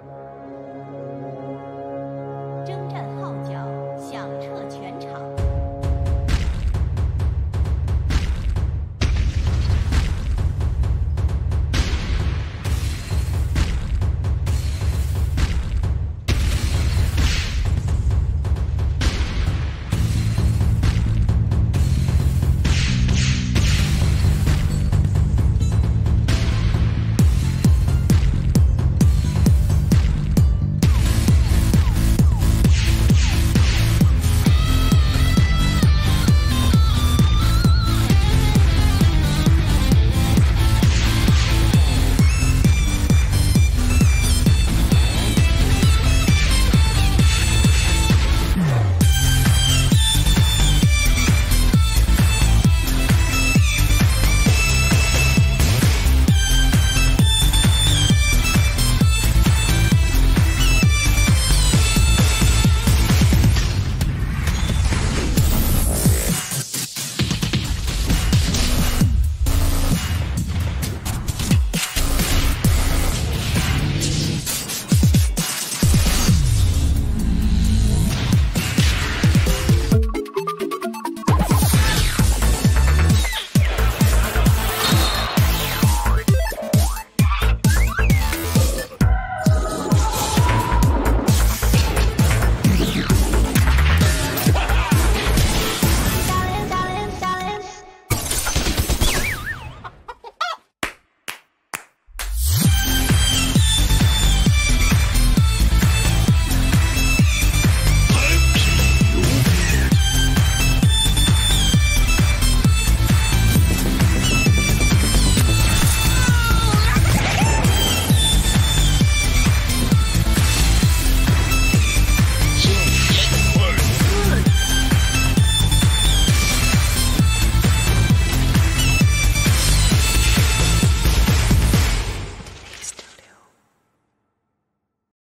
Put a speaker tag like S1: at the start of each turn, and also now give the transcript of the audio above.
S1: you